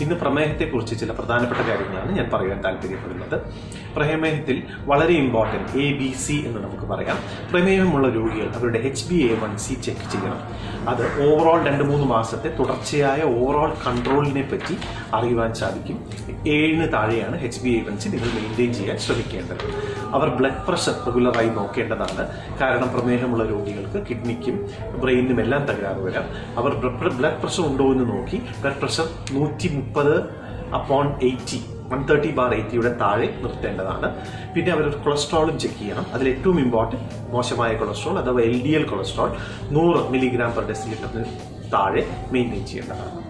ഇന്ന് പ്രമേഹത്തെക്കുറിച്ച് ചില പ്രധാനപ്പെട്ട കാര്യങ്ങളാണ് ഞാൻ പറയാൻ താല്പര്യപ്പെടുന്നത്. പ്രമേഹത്തിൽ വളരെ ഇമ്പോർട്ടന്റ് എ ബി സി എന്ന് നമുക്ക് പറയാം. പ്രമേഹമുള്ള രോഗികൾ അവരുടെ H B A one C check ചെയ്യണം. അത് ഓവറോൾ രണ്ട് മൂന്ന് മാസത്തെ തുടർച്ചയായ ഓവറോൾ കൺട്രോളിനെ പറ്റി അറിയുവാൻ സാധിക്കും. ഏഴിന് താഴെയാണ് H B A one C നിങ്ങൾ മെയിന്റെയിൻ ചെയ്യാൻ ശ്രമിക്കേണ്ടത്. അവർ ബ്ലഡ് പ്രഷർ റെഗുലറായി നോക്കേണ്ടതാണ്. കാരണം പ്രമേഹമുള്ള രോഗികൾക്ക് കിഡ്നിക്കും ബ്രെയിനും എല്ലാം തകരാറ് വരാം. അവർ ബ്ലഡ് പ്രഷർ ഉണ്ടോ എന്ന് നോക്കി ബ്ലഡ് പ്രഷർ നൂറ്റി മുപ്പത് upon eighty one thirty bar എയ്റ്റിയുടെ താഴെ നിർത്തേണ്ടതാണ്. പിന്നെ അവർ കൊളസ്ട്രോളും ചെക്ക് ചെയ്യണം. അതിൽ ഏറ്റവും ഇമ്പോർട്ടന്റ് മോശമായ കൊളസ്ട്രോൾ അഥവാ എൽ ഡി എൽ കൊളസ്ട്രോൾ നൂറ് മില്ലിഗ്രാം പെർ ഡെസിലിറ്ററിന് താഴെ മെയിന്റെയിൻ ചെയ്യേണ്ടതാണ്.